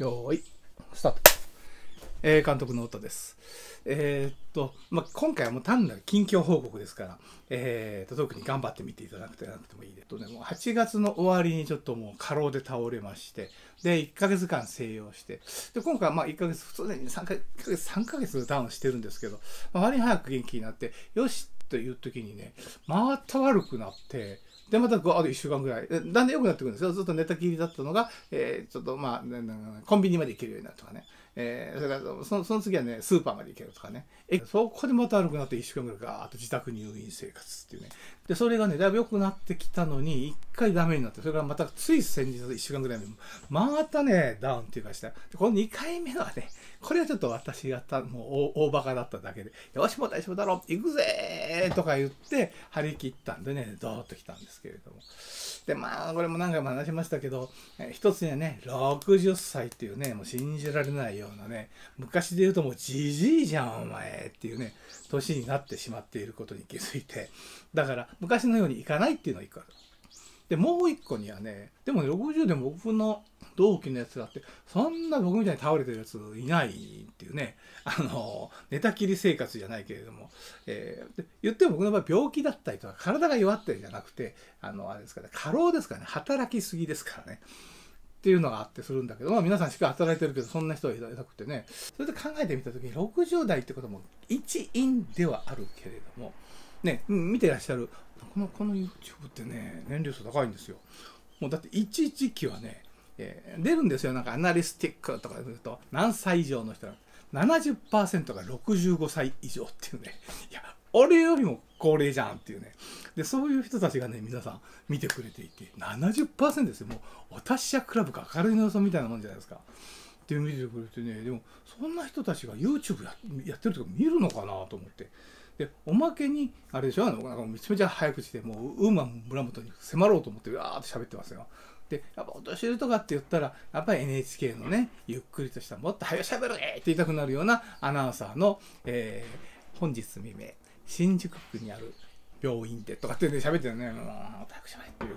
よーい、スタート。えー、監督の音です。えー、っと、まあ、今回はもう単なる近況報告ですから、えー、っと、特に頑張ってみていただくとなくてもいいです。とね、もう8月の終わりにちょっともう過労で倒れまして、で、1ヶ月間静養して、で、今回はまあ1ヶ月、普通に3ヶ月、3ヶ月ダウンしてるんですけど、まあ、割に早く元気になって、よしという時にね、また悪くなって、で、またこう、あと1週間ぐらい。だんだん良くなってくるんですよ。ずっと寝たきりだったのが、えー、ちょっとまあ、コンビニまで行けるようになるとかね。えー、それからそのその次はね、スーパーまで行けるとかね。え、そこでまた悪くなって1週間ぐらいガーッと自宅入院生活っていうね。で、それがね、だいぶ良くなってきたのに、1回ダメになって、それからまたつい先日1週間ぐらいに、またね、ダウンっていうかした。でこの2回目はね、これはちょっと私がたもう大バカだっただけで、よしもう大丈夫だろ行くぜーとか言って、張り切ったんでね、ドーッと来たんですけれども。で、まあ、これも何回も話しましたけど、え一つにはね、60歳っていうね、もう信じられないようなね、昔で言うともうじじいじゃん、お前っていうね、年になってしまっていることに気づいて、だから昔のようにいかないっていうのが一個ある。で、もう一個にはね、でもね、60でも僕の同期のやつがあって、そんな僕みたいに倒れてるやついないっていうね、あの、寝たきり生活じゃないけれども、えー、言っても僕の場合病気だったりとか、体が弱ったりじゃなくて、あの、あれですかね、過労ですからね、働きすぎですからね。っていうのがあってするんだけど、まあ皆さんしか働いてるけど、そんな人はいなくてね、それで考えてみたときに、60代ってことも一因ではあるけれども、ね、見てらっしゃる、この、この YouTube ってね、年齢層高いんですよ。もうだって一時期はね、えー、出るんですよ。なんかアナリスティックとかで言うと、何歳以上の人が、70%が65歳以上っていうね。いや、俺よりも高齢じゃんっていうね。で、そういう人たちがね、皆さん見てくれていて、70%ですよ。もう、お達者クラブか明るいの予想みたいなもんじゃないですか。って見てくれてね、でも、そんな人たちが YouTube ややってるとか見るのかなと思って。でおまけにあれでしょあのなんかめちゃめちゃ早口でもうウーマン村本に迫ろうと思ってわーっと喋ってますよ。でやっぱお年寄りとかって言ったらやっぱり NHK のねゆっくりとしたもっと早しゃべるねって言いたくなるようなアナウンサーの、えー、本日未明新宿区にある病院でとかってね喋ってるねもう早くしゃべっていう。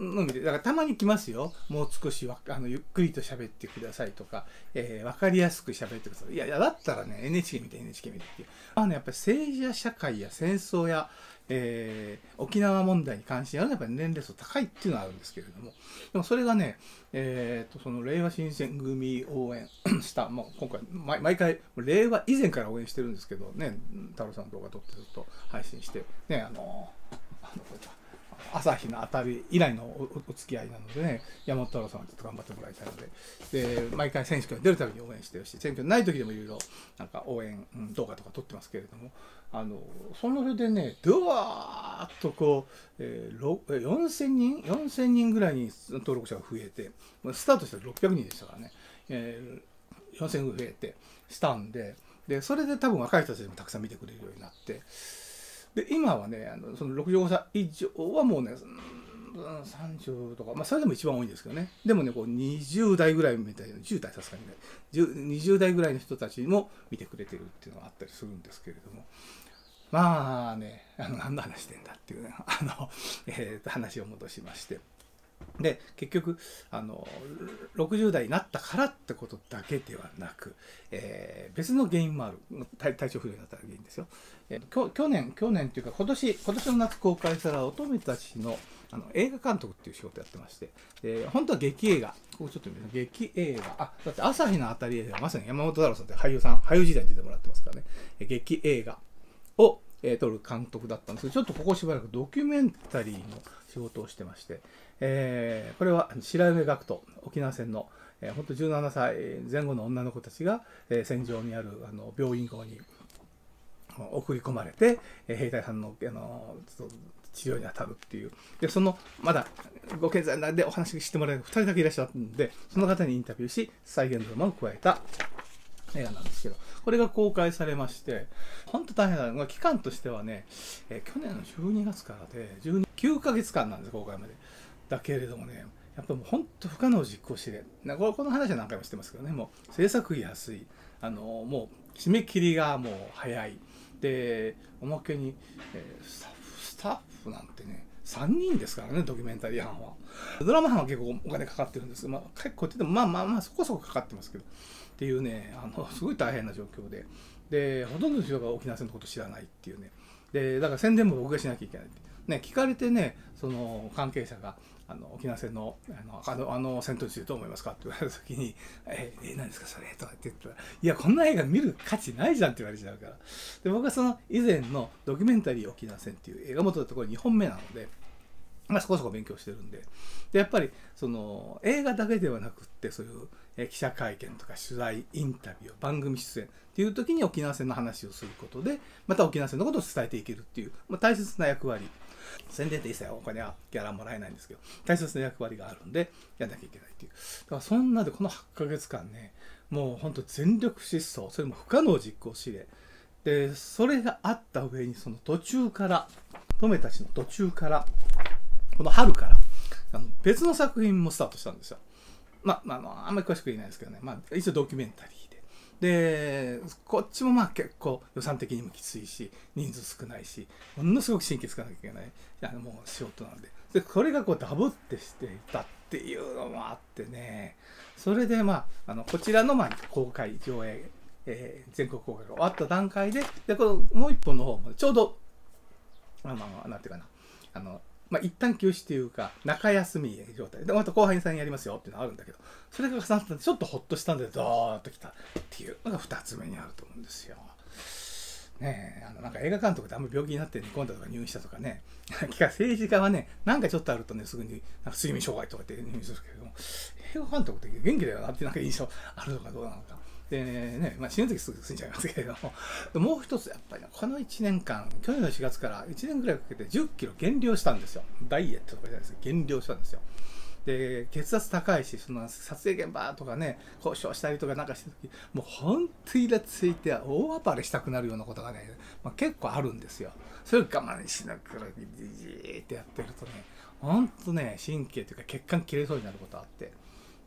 のみで、だからたまに来ますよ。もう少しわあのゆっくりと喋ってくださいとか、えー、わかりやすく喋ってください。いや、いやだったらね、NHK 見て NHK 見てっていう。あね、やっぱり政治や社会や戦争や、えー、沖縄問題に関心あるのはやっぱり年齢層高いっていうのはあるんですけれども、でもそれがね、えー、とその令和新選組応援 した、まあ、今回毎、毎回、令和以前から応援してるんですけどね、太郎さんの動画撮ってずっと配信して、ね、あの、あのこれ朝日の当たり以来のお付き合いなのでね、山本太郎さんはちょっと頑張ってもらいたいので、で、毎回選手権出るたびに応援してるし、選挙ない時でもいろいろなんか応援、動画とか撮ってますけれども、あの、そのでね、ドワーッとこう、えー、4000人 ?4000 人ぐらいに登録者が増えて、スタートしたら600人でしたからね、えー、4000人増えて、したんで、で、それで多分若い人たちもたくさん見てくれるようになって、で今はねあのその65歳以上はもうね30とか、まあ、それでも一番多いんですけどね。でもねこう20代ぐらいみたいな10代さすがにね。20代ぐらいの人たちも見てくれてるっていうのがあったりするんですけれども。まあねあの何の話してんだっていうねあの、えー、話を戻しまして。で結局あの60代になったからってことだけではなく、えー、別の原因もある。体調不良になった原因ですよ、えー、去年去年っていうか今年今年の夏公開された乙女たちのあの映画監督っていう仕事やってまして、で本当は劇映画。ここちょっと見て劇映画。あだって朝日の当たり映画まさに山本太郎さんって俳優さん俳優時代に出てもらってますからね。劇映画をえー、撮る監督だったんですけど、ちょっとここしばらくドキュメンタリーの仕事をしてまして、えー、これは白梅学徒、沖縄戦の、えー、本当17歳前後の女の子たちが、えー、戦場にあるあの病院校に送り込まれて、えー、兵隊さんのあの治療に当たるっていう。で、その、まだご健在なんでお話ししてもらえる2人だけいらっしゃるんで、その方にインタビューし、再現ドラマを加えた映画なんですけど、これが公開されまして、本当大変なのが、期間としてはね、えー、去年の12月からで、12 9ヶ月間なんです、公開まで。だけれどもね、やっぱもう本当不可能実行試練。この話は何回もしてますけどね、もう制作費安い、あのもう締め切りがもう早い。で、おまけに、えー、スタッフ、スタッフなんてね、3人ですからねドキュメンタリー班はドラマ班は結構お金かかってるんですけど、まあ、結構って言ってもまあまあまあそこそこかかってますけどっていうねあの すごい大変な状況ででほとんどの人が沖縄戦のこと知らないっていうねでだから宣伝も僕がしなきゃいけないね聞かれてねその関係者があの沖縄戦のあのあのあの戦闘についてどう思いますかって言われた時に「ええ何ですかそれ?」とかって言ったら「いやこんな映画見る価値ないじゃん」って言われちゃうからで僕はその以前のドキュメンタリー沖縄戦っていう映画元だところ2本目なので。まあ、そこそこ勉強してるんで。でやっぱりその映画だけではなくってそういうえ記者会見とか取材インタビュー番組出演っていう時に沖縄戦の話をすることでまた沖縄戦のことを伝えていけるっていう、まあ、大切な役割。宣伝って一切お金はギャラもらえないんですけど大切な役割があるんでやんなきゃいけないっていう。だからそんなでこの8ヶ月間ねもうほんと全力疾走それも不可能実行指令。でそれがあった上にその途中からトメたちの途中からこの春からあの別の作品もスタートしたんですよ。まあ、ああんまり詳しく言えないですけどね、まあ、一応ドキュメンタリーで。で、こっちもまあ結構予算的にもきついし、人数少ないし、ものすごく神経つかなきゃいけないあのもう仕事なんで。で、これがこうダブってしていたっていうのもあってね、それでまあ、あのこちらのまあ公開上映、えー、全国公開が終わった段階で、で、このもう一本の方もちょうど、あの、なんていうかな、あの、まあ、一旦休止っていうか、中休み状態で、また後輩さんやりますよっていうのがあるんだけど、それが重なったんで、ちょっとほっとしたんで、ドーッときたっていうのが二つ目にあると思うんですよ。ねえ、あの、なんか映画監督であんまり病気になって寝込んだとか入院したとかね、政治家はね、なんかちょっとあるとね、すぐになんか睡眠障害とかって入院するけども、映画監督って元気だよなってなんか印象あるのかどうなのか。でね、まあ、死ぬ時すぐ死んじゃいますけれども、もう一つやっぱり、ね、この1年間、去年の4月から1年ぐらいかけて10キロ減量したんですよ。ダイエットとかじゃないです減量したんですよ。で、血圧高いし、その撮影現場とかね、交渉したりとかなんかした時、もう本当にイラついて大暴れしたくなるようなことがね、まあ、結構あるんですよ。それを我慢しながらじーってやってるとね、本当ね、神経というか血管切れそうになることあって。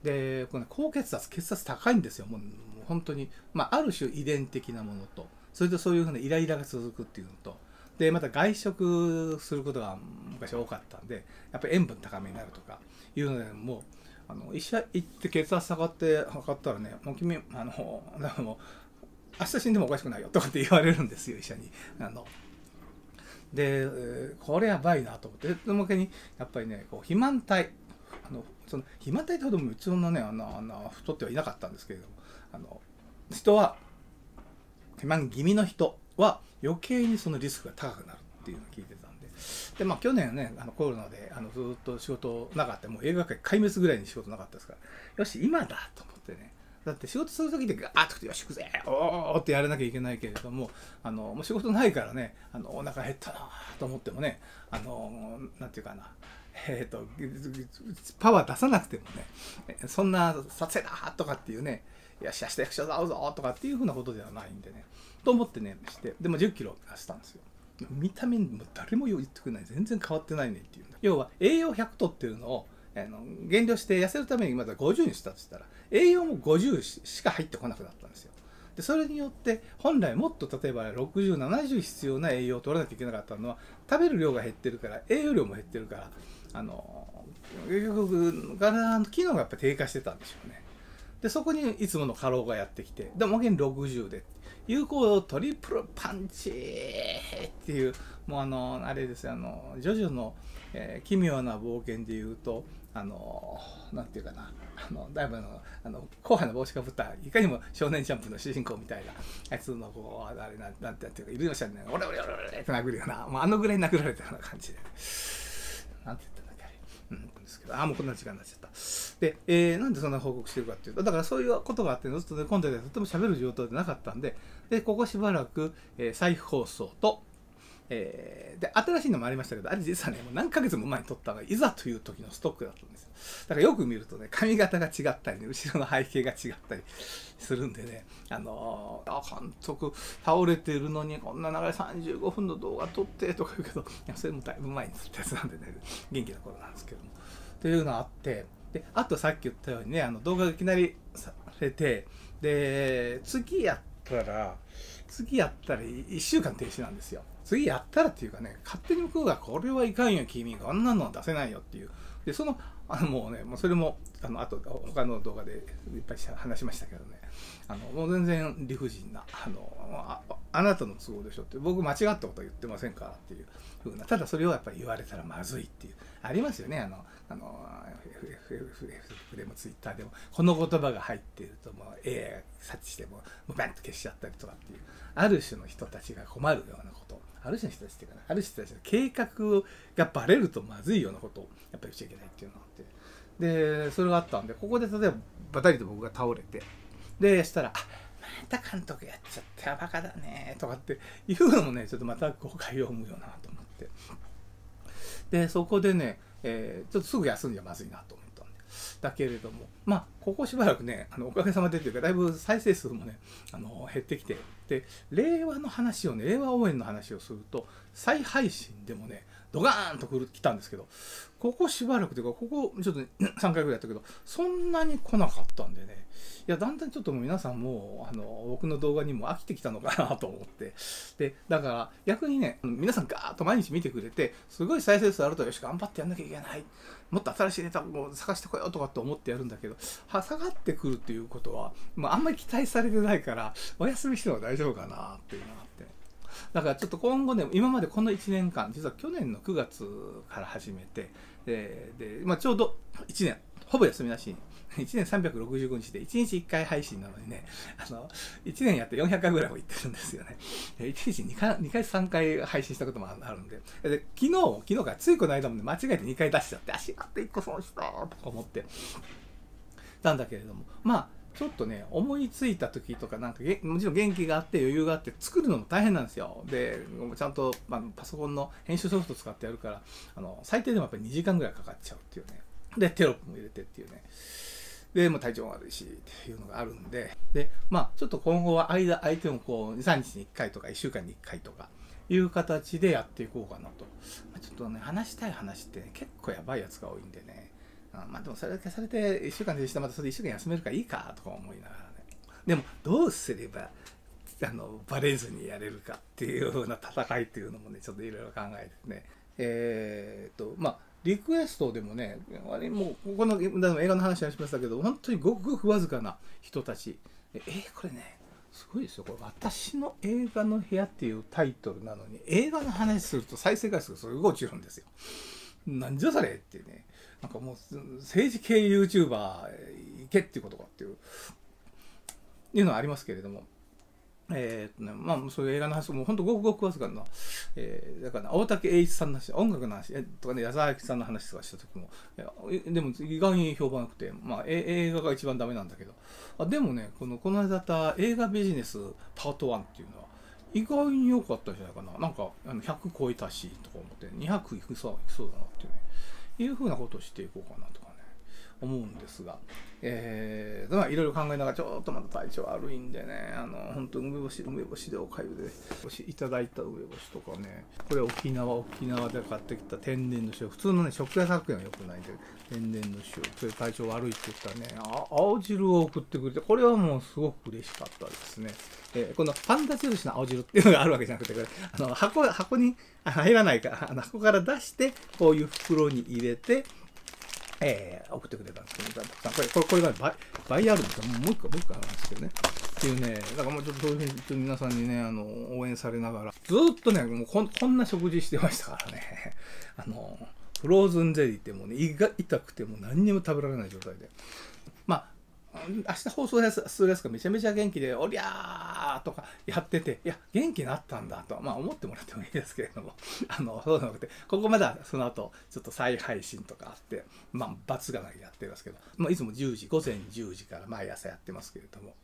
で、この高血圧、血圧高いんですよ。もう本当に、まあ、ある種遺伝的なものと、それとそういうふうなイライラが続くっていうのと、で、また外食することが昔多かったんで、やっぱり塩分高めになるとかいうので、もう、あの医者行って血圧測って測ったらね、もう君、あの、もう、明日死んでもおかしくないよとかって言われるんですよ、医者に。あので、これやばいなと思って、でもけに、やっぱりね、こう肥満体、あのその肥満体ってほどもうちのね、あのあの太ってはいなかったんですけれども、あの人は肥満気味の人は余計にそのリスクが高くなるっていうのを聞いてたんで。でまあ去年ねあのコロナであのずっと仕事なかった。もう映画界壊滅ぐらいに仕事なかったですから。よし今だと思ってね。だって仕事する時ってガーッとくてよし行くぜおーってやらなきゃいけないけれどもあのもう仕事ないからねあのお腹減ったなと思ってもねあのなんていうかな。えーと、パワー出さなくてもねそんな撮影だとかっていうねよし、明日役所会うぞとかっていうふうなことではないんでね。と思ってね、して、でも10キロ出したんですよ。見た目も誰も言ってくれない。全然変わってないねっていう。要は、栄養100とっていうのを、あの減量して痩せるためにまだ50にしたって言ったら、栄養も50しか入ってこなくなったんですよ。でそれによって本来もっと例えば6070必要な栄養を取らなきゃいけなかったのは食べる量が減ってるから栄養量も減ってるからあの結局体の機能がやっぱ低下してたんでしょうね。でそこにいつもの過労がやってきてでも現60で有効トリプルパンチっていうもうあのあれですよあのジョジョの、えー、奇妙な冒険でいうとあのなんていうかな。あのだいぶのあの後輩の帽子かぶったいかにも少年ジャンプの主人公みたいなあいつのこうあれなんなんていうかいるようにね。オレオレオレオレって殴るような、まあ、あのぐらい殴られたような感じで。なんて言ったんだっけあれ、うんですけど。あもうこんな時間になっちゃった。で、えー、なんでそんな報告してるかっていうとだからそういうことがあってずっとね今度でとても喋る状態でなかったんででここしばらく、えー、再放送とえー、で新しいのもありましたけどあれ実はねもう何ヶ月も前に撮ったのがいざという時のストックだったんですよ。だからよく見るとね髪型が違ったりね後ろの背景が違ったりするんでねあのー、あ監督倒れてるのにこんな長い35分の動画撮ってとか言うけどいやそれもだいぶ前に撮ったやつなんでね元気な頃なんですけども。っていうのがあってであとさっき言ったようにねあの動画がいきなりされてで次やったら次やったら1週間停止なんですよ。次やったらっていうかね、勝手に向こうが、これはいかんよ、君、こんなの出せないよっていう。で、その、あのもうね、もうそれも、あの、あと、他の動画でいっぱい話しましたけどね、あの、もう全然理不尽な、あの、あなたの都合でしょって、僕間違ったこと言ってませんからっていうふうな、ただそれをやっぱり言われたらまずいっていう、ありますよね、あの、あの、FFF でも Twitter でも、この言葉が入っていると、もう、ええ察知しても、もうバンと消しちゃったりとかっていう、ある種の人たちが困るようなことある種の人たちっていうかなある人たちの計画がバレるとまずいようなことをやっぱり言っちゃけないっていうのがあって。でそれがあったんでここで例えばバタリと僕が倒れてでしたら「あまた監督やっちゃったバカだね」とかっていうのもねちょっとまた誤解を生むよなと思って。でそこでね、えー、ちょっとすぐ休んじゃまずいなと思ったんで。だけれどもまあここしばらくねあのおかげさまでというかだいぶ再生数もねあの減ってきてで令和の話をね令和応援の話をすると再配信でもねドガーンと来る来たんですけどここしばらくというかここちょっと 3回ぐらいやったけどそんなに来なかったんでね。いやだんだんちょっともう皆さんもうあの僕の動画にも飽きてきたのかなと思って。でだから逆にね皆さんガーッと毎日見てくれてすごい再生数あるとよし頑張ってやんなきゃいけない。もっと新しいネタを探してこようとかって思ってやるんだけどは下がってくるっていうことは、まあ、あんまり期待されてないからお休みしても大丈夫かなっていうのがあって。だからちょっと今後ね、今までこの1年間、実は去年の9月から始めて、で、でまあ、ちょうど1年、ほぼ休みなしに、1年365日で1日1回配信なのにね、あの、1年やって400回ぐらいも行ってるんですよね。1日2回、2回3回配信したこともあるんで、で昨日、昨日からついこの間もね、間違えて2回出しちゃって、あ、しまって1個損したと思って、たんだけれども、まあ、ちょっとね、思いついた時とか、なんかもちろん元気があって余裕があって作るのも大変なんですよ。で、ちゃんと、まあ、パソコンの編集ソフト使ってやるから、あの、最低でもやっぱり2時間ぐらいかかっちゃうっていうね。で、テロップも入れてっていうね。で、も体調悪いしっていうのがあるんで、で、まあ、ちょっと今後は間、相手もこう、2、3日に1回とか1週間に1回とか、いう形でやっていこうかなと。ちょっとね、話したい話って、ね、結構やばいやつが多いんでね。あまあでもそれだけされて1週間でしてまたそれで1週間休めるからいいかとか思いながらね。でもどうすればあのバレずにやれるかっていうような戦いっていうのもねちょっといろいろ考えてね。えー、っとまあリクエストでもねあれもうこの映画の話はしましたけど本当にごくごくわずかな人たち。えー、これねすごいですよ。これ「私の映画の部屋」っていうタイトルなのに映画の話すると再生回数がすごい落ちるんですよ。なんじゃそれってね。なんかもう政治系 YouTuber 行けっていうことかっていういうのはありますけれども。えーとね、まあ、そういう映画の話も本当ごくごくわずかな、えー、だから、大竹栄一さんの話、音楽の話とかね、矢沢永さんの話とかした時も、でも意外に評判良くて、まあ、映画が一番ダメなんだけど、あでもね、この、この間だった映画ビジネスパート1っていうのは、意外に良かったんじゃないかな。なんか、あの100超えたし、とか思って、200いくそういくそうだなっていうね。いうふうなことをしていこうかなとかね、思うんですが、えー、まあいろいろ考えながら、ちょっとまだ体調悪いんでね、あの、本当梅干し、梅干しでおかゆで、いただいた梅干しとかね、これ沖縄、沖縄で買ってきた天然の塩、普通のね、食野作品は良くないんで、天然の塩、それ体調悪いって言ったらね、青汁を送ってくれて、これはもうすごく嬉しかったですね。えー、このパンダ印の青汁っていうのがあるわけじゃなくて、これ、あの、箱、箱に入らないから、あの箱から出して、こういう袋に入れて、えー、送ってくれたんですけど、これ、これ、これが倍あるんですよ。もう一個、もう一個あるんですけどね。っていうね、だからもうちょっとそういうふうに皆さんにね、あの、応援されながら、ずっとね、もうこんこんな食事してましたからね。あの、フローズンゼリーってもうね、胃が痛くても何にも食べられない状態で。まあ、明日放送するやつがめちゃめちゃ元気で、おりゃーとかやってて、いや、元気になったんだと、まあ思ってもらってもいいですけれども、あの、そうじゃなくて、ここまだその後、ちょっと再配信とかあって、まあ、罰がなきやってますけど、まあ、いつも10時、午前10時から毎朝やってますけれども、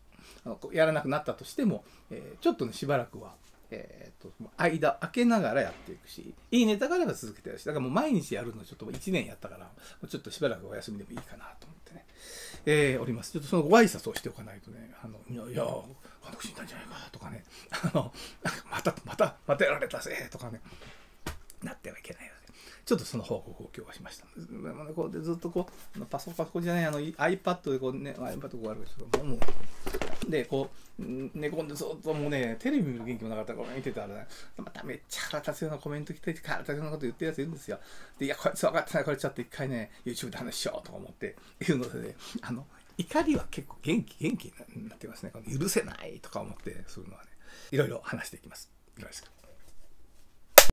あのやらなくなったとしても、えー、ちょっとね、しばらくは、えーと、間空けながらやっていくしいいネタがあれば続けてるしだからもう毎日やるのちょっと1年やったからちょっとしばらくお休みでもいいかなと思ってね、えー、おります。ちょっとそのご挨拶をしておかないとね、あの、いや、いや、監督死んじゃないかとかね、あの、また、また、またやられたぜとかね、なってはいけないので、ちょっとその報告を今日はしました。でもねこうでずっとこう、パソコン、パソコンじゃない、あの iPad でこうね、iPad こうあるですけど、もう、で、こう、寝込んでずっともうね、テレビ見る元気もなかったから見てたらね、まためっちゃ腹立つようなコメント来て、腹立つようなこと言ってるやついるんですよ。で、いや、こいつ分かってない、これちょっと一回ね、YouTube で話しようとか思って、言うのでね、あの、怒りは結構元気、元気になってますね。この許せないとか思ってそういうのはね、いろいろ話していきます。よろしく